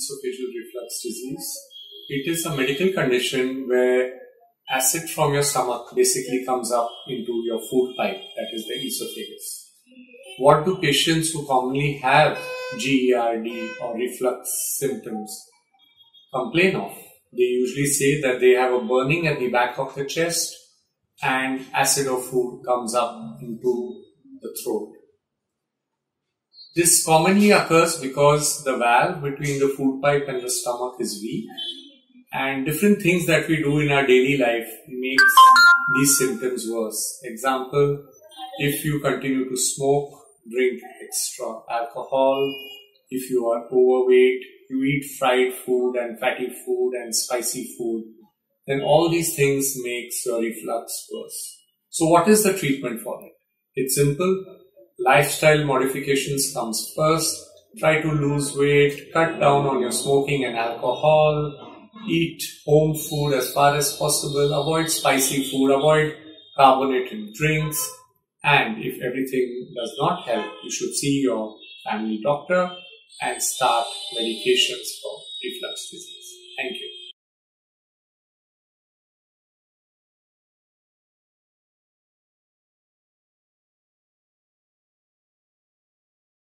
esophageal reflux disease. It is a medical condition where acid from your stomach basically comes up into your food pipe, that is the esophagus. What do patients who commonly have GERD or reflux symptoms complain of? They usually say that they have a burning at the back of the chest and acid or food comes up into the throat. This commonly occurs because the valve between the food pipe and the stomach is weak and different things that we do in our daily life makes these symptoms worse. Example, if you continue to smoke, drink extra alcohol, if you are overweight, you eat fried food and fatty food and spicy food, then all these things makes your reflux worse. So what is the treatment for it? It's simple. Lifestyle modifications comes first. Try to lose weight, cut down on your smoking and alcohol, eat home food as far as possible, avoid spicy food, avoid carbonated drinks, and if everything does not help, you should see your family doctor and start medications for reflux disease.